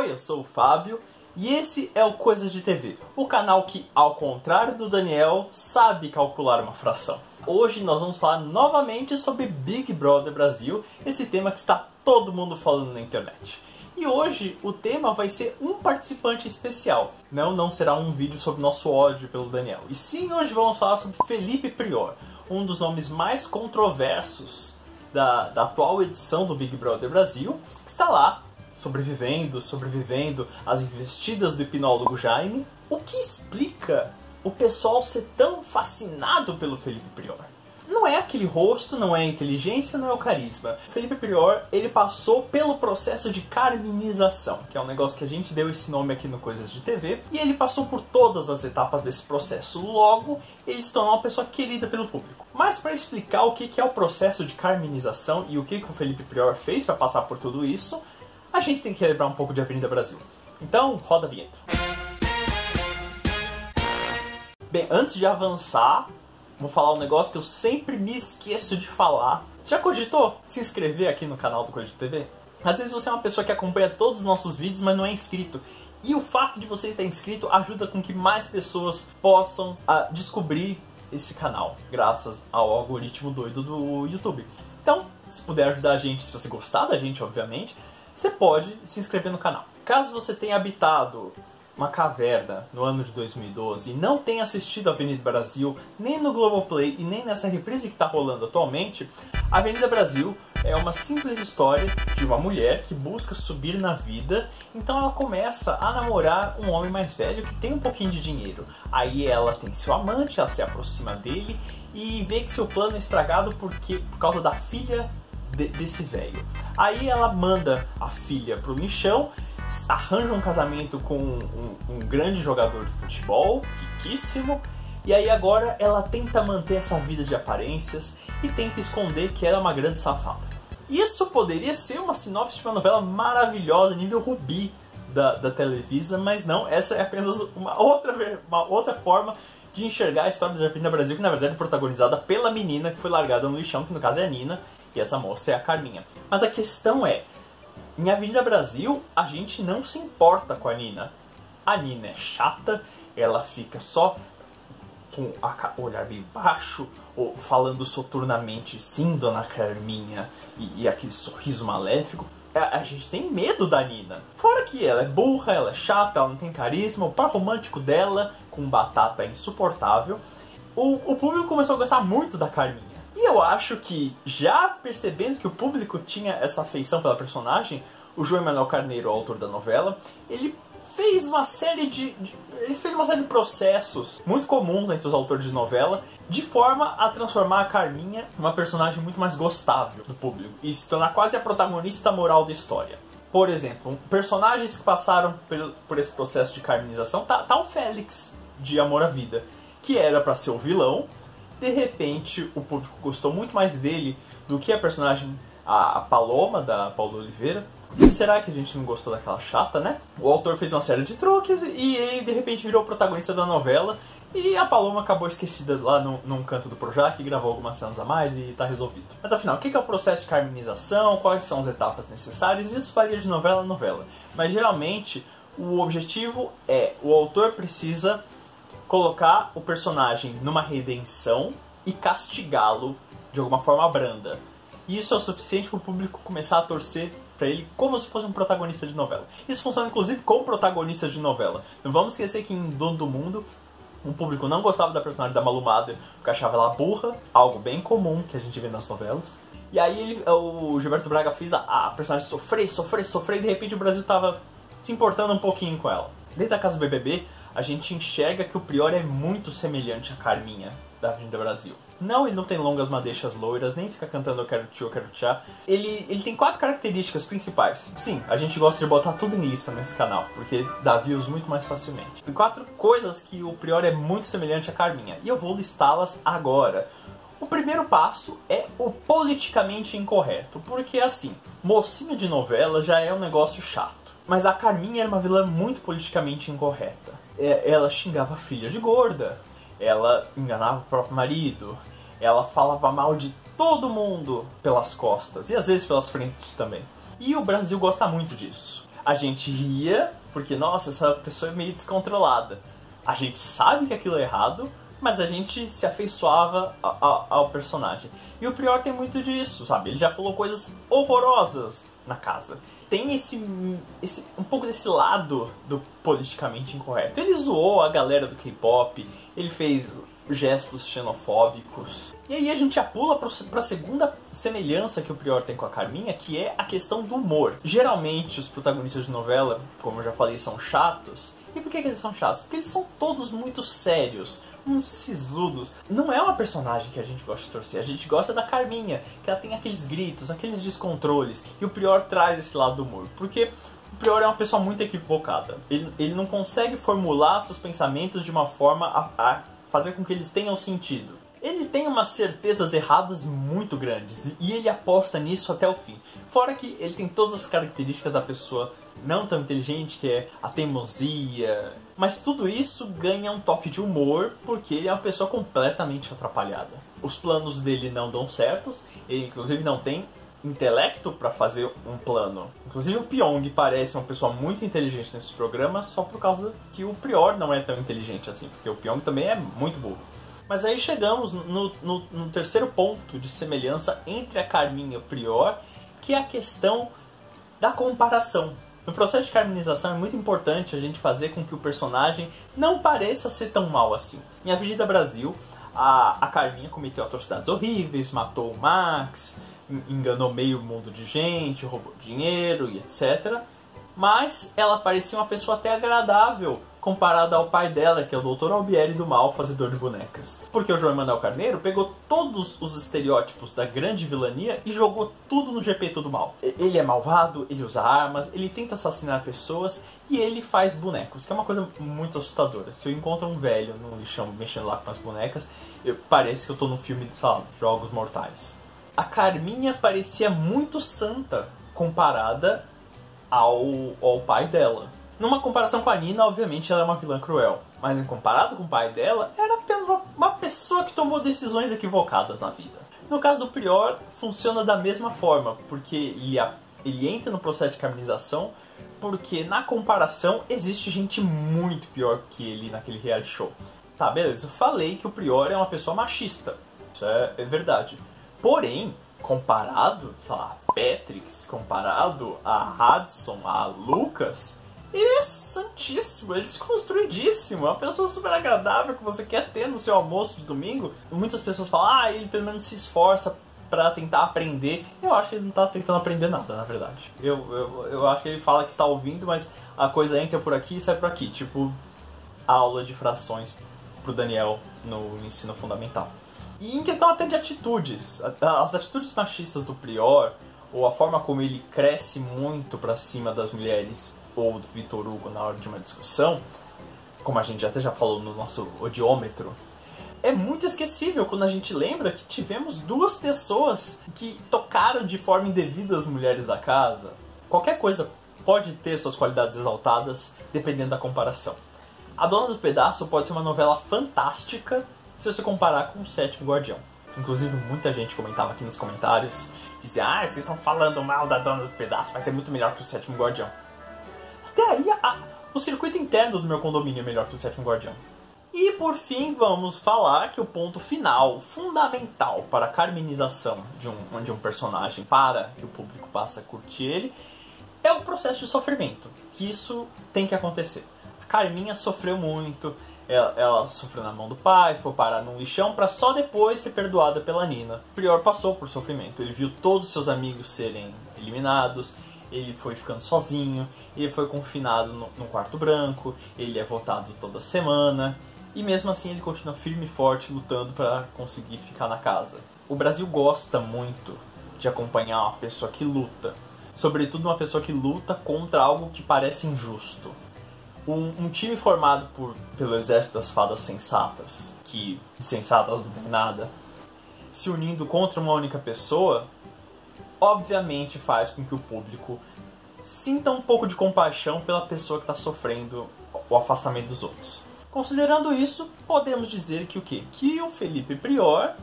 Oi, eu sou o Fábio e esse é o Coisas de TV, o canal que, ao contrário do Daniel, sabe calcular uma fração. Hoje nós vamos falar novamente sobre Big Brother Brasil, esse tema que está todo mundo falando na internet. E hoje o tema vai ser um participante especial. Não, não será um vídeo sobre nosso ódio pelo Daniel. E sim, hoje vamos falar sobre Felipe Prior, um dos nomes mais controversos da, da atual edição do Big Brother Brasil, que está lá sobrevivendo, sobrevivendo às investidas do hipnólogo Jaime. O que explica o pessoal ser tão fascinado pelo Felipe Prior? Não é aquele rosto, não é a inteligência, não é o carisma. Felipe Prior, ele passou pelo processo de carminização, que é um negócio que a gente deu esse nome aqui no Coisas de TV, e ele passou por todas as etapas desse processo. Logo, ele se tornou uma pessoa querida pelo público. Mas para explicar o que é o processo de carminização e o que o Felipe Prior fez para passar por tudo isso, a gente tem que relembrar um pouco de Avenida Brasil. Então, roda a vinheta. Bem, antes de avançar, vou falar um negócio que eu sempre me esqueço de falar. Já cogitou se inscrever aqui no canal do Código TV? Às vezes você é uma pessoa que acompanha todos os nossos vídeos, mas não é inscrito. E o fato de você estar inscrito ajuda com que mais pessoas possam uh, descobrir esse canal, graças ao algoritmo doido do YouTube. Então, se puder ajudar a gente, se você gostar da gente, obviamente, você pode se inscrever no canal. Caso você tenha habitado uma caverna no ano de 2012 e não tenha assistido Avenida Brasil nem no Globoplay e nem nessa reprise que está rolando atualmente, Avenida Brasil é uma simples história de uma mulher que busca subir na vida, então ela começa a namorar um homem mais velho que tem um pouquinho de dinheiro. Aí ela tem seu amante, ela se aproxima dele e vê que seu plano é estragado porque, por causa da filha de, desse velho. Aí ela manda a filha pro lixão, arranja um casamento com um, um, grande jogador de futebol, riquíssimo, e aí agora ela tenta manter essa vida de aparências e tenta esconder que ela é uma grande safada. Isso poderia ser uma sinopse de uma novela maravilhosa, nível Rubi da, da Televisa, mas não, essa é apenas uma outra, uma outra forma de enxergar a história da Avenida Brasil, que na verdade é protagonizada pela menina que foi largada no lixão, que no caso é a Nina, e essa moça é a Carminha. Mas a questão é, em Avenida Brasil, a gente não se importa com a Nina. A Nina é chata, ela fica só com o olhar meio baixo, ou falando soturnamente, sim, dona Carminha, e, e aquele sorriso maléfico. A, a, gente tem medo da Nina. Fora que ela é burra, ela é chata, ela não tem carisma, o par romântico dela com batata é insuportável. O, o público começou a gostar muito da Carminha. Eu acho que, já percebendo que o público tinha essa afeição pela personagem, o João Emanuel Carneiro, autor da novela, ele fez uma série de, de, ele fez uma série de processos muito comuns entre os autores de novela, de forma a transformar a Carminha uma personagem muito mais gostável do público e se tornar quase a protagonista moral da história. Por exemplo, personagens que passaram por, por esse processo de carminização, tá, tá o Félix de Amor à Vida, que era para ser o vilão, de repente o público gostou muito mais dele do que a personagem a Paloma da Paulo Oliveira. E será que a gente não gostou daquela chata, né? O autor fez uma série de truques e ele de repente virou o protagonista da novela e a Paloma acabou esquecida lá no, num canto do Projac, gravou algumas cenas a mais e tá resolvido. Mas afinal, o que é o processo de carminização? Quais são as etapas necessárias? Isso varia de novela a novela. Mas geralmente o objetivo é o autor precisa colocar o personagem numa redenção e castigá-lo de alguma forma branda. Isso é o suficiente para o público começar a torcer para ele como se fosse um protagonista de novela. Isso funciona inclusive com protagonistas de novela. Não vamos esquecer que em Dono do Mundo um público não gostava da personagem da Malumada, porque achava ela burra, algo bem comum que a gente vê nas novelas. E aí ele, o Gilberto Braga fez a, a personagem sofrer, sofrer, sofrer, e de repente o Brasil tava se importando um pouquinho com ela. Dentro da casa do BBB, a gente enxerga que o Prior é muito semelhante a Carminha da Avenida Brasil. Não, ele não tem longas madeixas loiras, nem fica cantando eu quero tio, eu quero tchá. Ele, ele tem quatro características principais. Sim, a gente gosta de botar tudo em lista nesse canal, porque dá views muito mais facilmente. Tem quatro coisas que o Prior é muito semelhante a Carminha, e eu vou listá-las agora. O primeiro passo é o politicamente incorreto, porque assim, mocinho de novela já é um negócio chato. Mas a Carminha era uma vilã muito politicamente incorreta. É, ela xingava a filha de gorda, ela enganava o próprio marido, ela falava mal de todo mundo pelas costas e às vezes pelas frentes também. E o Brasil gosta muito disso. A gente ria, porque, nossa, essa pessoa é meio descontrolada. A gente sabe que aquilo é errado, mas a gente se afeiçoava ao personagem. E o Prior tem muito disso, sabe? Ele já falou coisas horrorosas na casa. Tem esse, esse um pouco desse lado do politicamente incorreto. Ele zoou a galera do K-pop, ele fez gestos xenofóbicos. E aí a gente já pula para a segunda semelhança que o Prior tem com a Carminha, que é a questão do humor. Geralmente os protagonistas de novela, como eu já falei, são chatos. E por que, que eles são chatos? Porque eles são todos muito sérios, uns sisudos. Não é uma personagem que a gente gosta de torcer, a gente gosta da Carminha, que ela tem aqueles gritos, aqueles descontroles. E o Prior traz esse lado do humor. Porque o Prior é uma pessoa muito equivocada. Ele, ele não consegue formular seus pensamentos de uma forma a, a fazer com que eles tenham sentido. Ele tem umas certezas erradas muito grandes e ele aposta nisso até o fim. Fora que ele tem todas as características da pessoa não tão inteligente, que é a teimosia. Mas tudo isso ganha um toque de humor porque ele é uma pessoa completamente atrapalhada. Os planos dele não dão certos, ele inclusive não tem intelecto para fazer um plano. Inclusive o Pyong parece uma pessoa muito inteligente nesse programa só por causa que o Prior não é tão inteligente assim, porque o Pyong também é muito burro. Mas aí chegamos no, no, no terceiro ponto de semelhança entre a Carminha e o Prior, que é a questão da comparação. No processo de carminização é muito importante a gente fazer com que o personagem não pareça ser tão mal assim. Em Avenida Brasil, a, a Carminha cometeu atrocidades horríveis, matou o Max, enganou meio mundo de gente, roubou dinheiro e etc. Mas ela parecia uma pessoa até agradável comparada ao pai dela, que é o Dr. Albieri do Mal, fazedor de bonecas. Porque o João Manuel Carneiro pegou todos os estereótipos da grande vilania e jogou tudo no GP do Mal. Ele é malvado, ele usa armas, ele tenta assassinar pessoas e ele faz bonecos, que é uma coisa muito assustadora. Se eu encontro um velho no lixão mexendo lá com as bonecas, eu, parece que eu tô num filme de, sei lá, Jogos Mortais a Carminha parecia muito santa comparada ao, ao pai dela. Numa comparação com a Nina, obviamente ela é uma vilã cruel. Mas em comparado com o pai dela, era apenas uma, uma pessoa que tomou decisões equivocadas na vida. No caso do Prior, funciona da mesma forma, porque ele, ele entra no processo de carminização, porque na comparação existe gente muito pior que ele naquele reality show. Tá, beleza, eu falei que o Prior é uma pessoa machista. Isso é, é verdade. Porém, comparado a Patrix, comparado a Hudson, a Lucas, ele é santíssimo, ele é desconstruidíssimo, é uma pessoa super agradável que você quer ter no seu almoço de domingo. Muitas pessoas falam, ah, ele pelo menos se esforça para tentar aprender. Eu acho que ele não tá tentando aprender nada, na verdade. Eu, eu, eu acho que ele fala que está ouvindo, mas a coisa entra por aqui e sai por aqui. Tipo, aula de frações pro Daniel no ensino fundamental. E em questão até de atitudes, as atitudes machistas do Prior, ou a forma como ele cresce muito para cima das mulheres ou do Vitor Hugo na hora de uma discussão, como a gente até já falou no nosso odiômetro, é muito esquecível quando a gente lembra que tivemos duas pessoas que tocaram de forma indevida as mulheres da casa. Qualquer coisa pode ter suas qualidades exaltadas, dependendo da comparação. A Dona do Pedaço pode ser uma novela fantástica se você comparar com o Sétimo Guardião. Inclusive, muita gente comentava aqui nos comentários, dizia, ah, vocês estão falando mal da Dona do Pedaço, mas é muito melhor que o Sétimo Guardião. Até aí, a, o circuito interno do meu condomínio é melhor que o Sétimo Guardião. E por fim, vamos falar que o ponto final, fundamental para a carminização de um, de um personagem, para que o público passe a curtir ele, é o processo de sofrimento. Que isso tem que acontecer. A Carminha sofreu muito, ela, ela, sofreu na mão do pai, foi parar num lixão para só depois ser perdoada pela Nina. O Prior passou por sofrimento. Ele viu todos seus amigos serem eliminados, ele foi ficando sozinho, ele foi confinado no, quarto branco, ele é votado toda semana. E mesmo assim ele continua firme e forte lutando para conseguir ficar na casa. O Brasil gosta muito de acompanhar uma pessoa que luta, sobretudo uma pessoa que luta contra algo que parece injusto um, um, time formado por, pelo exército das fadas sensatas, que sensatas não tem nada, se unindo contra uma única pessoa, obviamente faz com que o público sinta um pouco de compaixão pela pessoa que está sofrendo o afastamento dos outros. Considerando isso, podemos dizer que o quê? Que o Felipe Prior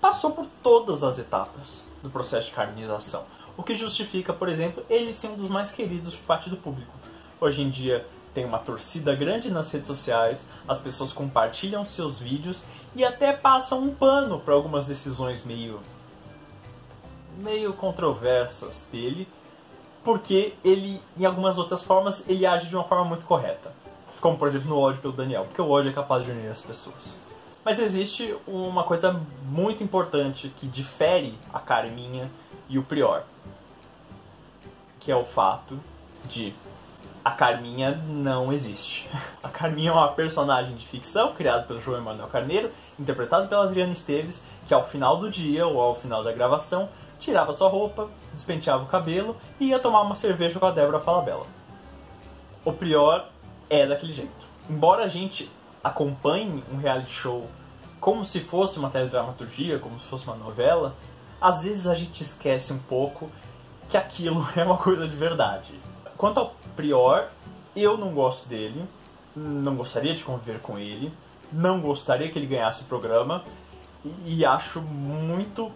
passou por todas as etapas do processo de carminização. O que justifica, por exemplo, ele ser um dos mais queridos por parte do público. Hoje em dia tem uma torcida grande nas redes sociais, as pessoas compartilham seus vídeos e até passam um pano para algumas decisões meio meio controversas dele, porque ele, em algumas outras formas, ele age de uma forma muito correta. Como, por exemplo, no ódio pelo Daniel, porque o ódio é capaz de unir as pessoas. Mas existe uma coisa muito importante que difere a Carminha e o Prior, que é o fato de a Carminha não existe. A Carminha é uma personagem de ficção criada pelo João Emanuel Carneiro, interpretado pela Adriana Esteves, que ao final do dia ou ao final da gravação tirava sua roupa, despenteava o cabelo e ia tomar uma cerveja com a Débora Falabella. O Prior é daquele jeito. Embora a gente acompanhe um reality show como se fosse uma teledramaturgia, como se fosse uma novela, às vezes a gente esquece um pouco que aquilo é uma coisa de verdade. Quanto ao Prior, eu não gosto dele, não gostaria de conviver com ele, não gostaria que ele ganhasse o programa e, acho muito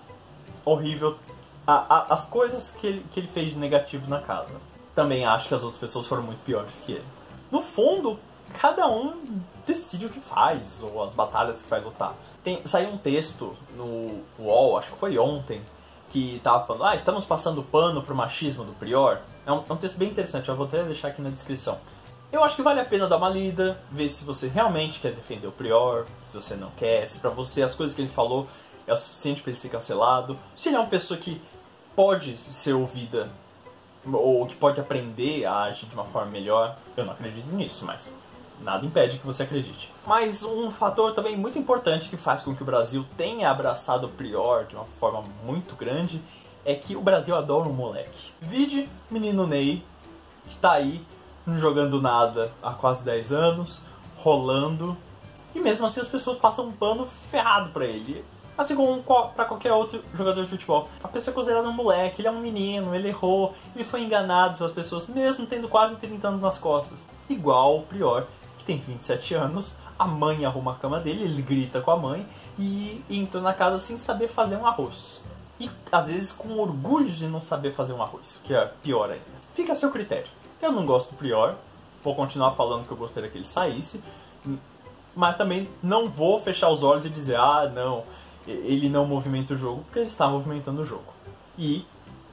horrível a, a, as coisas que ele, que ele fez de negativo na casa. Também acho que as outras pessoas foram muito piores que ele. No fundo, cada um decide o que faz, ou as batalhas que vai lutar. Tem, saiu um texto no UOL, acho que foi ontem, que tava falando, ah, estamos passando pano pro machismo do Prior. É um, é um texto bem interessante, eu vou até deixar aqui na descrição. Eu acho que vale a pena dar uma lida, ver se você realmente quer defender o Prior, se você não quer, se pra você as coisas que ele falou é o suficiente para ele ser cancelado, se ele é uma pessoa que pode ser ouvida ou que pode aprender a agir de uma forma melhor. Eu não acredito nisso, mas nada impede que você acredite. Mas um fator também muito importante que faz com que o Brasil tenha abraçado o Prior de uma forma muito grande é que o Brasil adora um moleque. Vide menino Ney, que tá aí não jogando nada há quase 10 anos, rolando, e mesmo assim as pessoas passam um pano ferrado pra ele. Assim como para qualquer outro jogador de futebol. A pessoa é considerada um moleque, ele é um menino, ele errou, ele foi enganado pelas pessoas, mesmo tendo quase 30 anos nas costas. Igual o Prior, que tem 27 anos, a mãe arruma a cama dele, ele grita com a mãe e entra na casa sem saber fazer um arroz. E às vezes com orgulho de não saber fazer um arroz, que é pior ainda. Fica a seu critério. Eu não gosto do Prior, vou continuar falando que eu gostaria que ele saísse, mas também não vou fechar os olhos e dizer, ah, não, ele não movimenta o jogo, porque ele está movimentando o jogo. E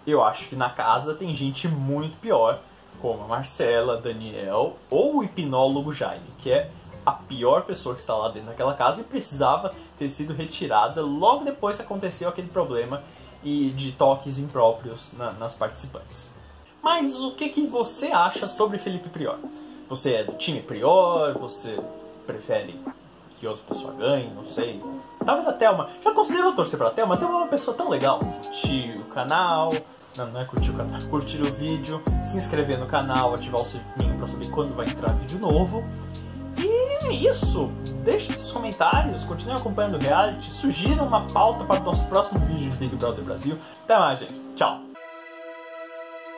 eu acho que na casa tem gente muito pior, como a Marcela, Daniel ou o hipnólogo Jaime, que é a pior pessoa que está lá dentro daquela casa e precisava ter sido retirada logo depois que aconteceu aquele problema e de toques impróprios na, nas participantes. Mas o que, que você acha sobre Felipe Prior? Você é do time Prior? Você prefere que outra pessoa ganhe, não sei. Talvez a Thelma. Já considerou torcer pra Thelma? A Thelma é uma pessoa tão legal. Curtir o canal. Não, não é curtir o canal. Curtir o vídeo, se inscrever no canal, ativar o sininho pra saber quando vai entrar vídeo novo. E é isso. Deixe seus comentários, continue acompanhando o reality, sugira uma pauta para o nosso próximo vídeo de Big Brother Brasil. Até mais, gente. Tchau.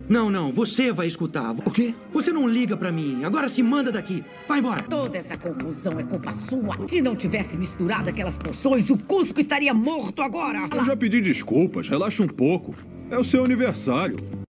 Não, não, você vai escutar. O quê? Você não liga para mim. Agora se manda daqui. Vai embora. Toda essa confusão é culpa sua. Se não tivesse misturado aquelas poções, o Cusco estaria morto agora. Eu já pedi desculpas. Relaxa um pouco. É o seu aniversário.